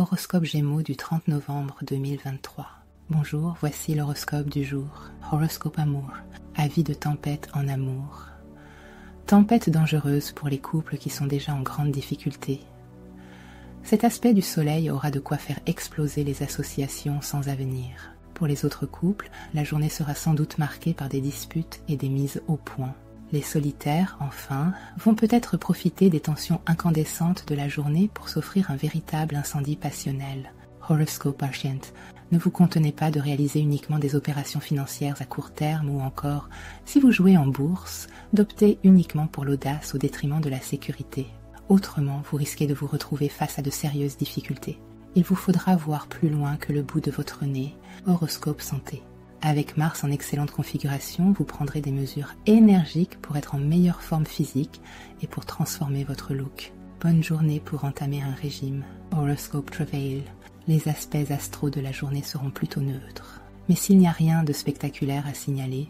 Horoscope Gémeaux du 30 novembre 2023. Bonjour, voici l'horoscope du jour. Horoscope amour. Avis de tempête en amour. Tempête dangereuse pour les couples qui sont déjà en grande difficulté. Cet aspect du soleil aura de quoi faire exploser les associations sans avenir. Pour les autres couples, la journée sera sans doute marquée par des disputes et des mises au point. Les solitaires, enfin, vont peut-être profiter des tensions incandescentes de la journée pour s'offrir un véritable incendie passionnel. Horoscope Argent, ne vous contenez pas de réaliser uniquement des opérations financières à court terme ou encore, si vous jouez en bourse, d'opter uniquement pour l'audace au détriment de la sécurité. Autrement, vous risquez de vous retrouver face à de sérieuses difficultés. Il vous faudra voir plus loin que le bout de votre nez. Horoscope santé. Avec Mars en excellente configuration, vous prendrez des mesures énergiques pour être en meilleure forme physique et pour transformer votre look. Bonne journée pour entamer un régime. Horoscope Travail. Les aspects astraux de la journée seront plutôt neutres. Mais s'il n'y a rien de spectaculaire à signaler,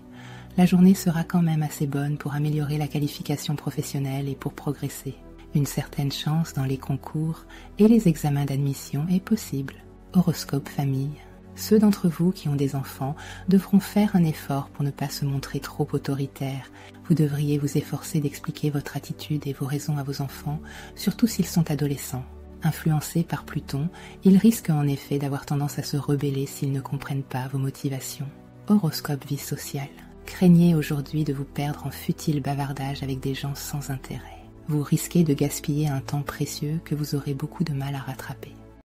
la journée sera quand même assez bonne pour améliorer la qualification professionnelle et pour progresser. Une certaine chance dans les concours et les examens d'admission est possible. Horoscope famille. Ceux d'entre vous qui ont des enfants devront faire un effort pour ne pas se montrer trop autoritaire. Vous devriez vous efforcer d'expliquer votre attitude et vos raisons à vos enfants, surtout s'ils sont adolescents. Influencés par Pluton, ils risquent en effet d'avoir tendance à se rebeller s'ils ne comprennent pas vos motivations. Horoscope vie sociale. Craignez aujourd'hui de vous perdre en futile bavardage avec des gens sans intérêt. Vous risquez de gaspiller un temps précieux que vous aurez beaucoup de mal à rattraper.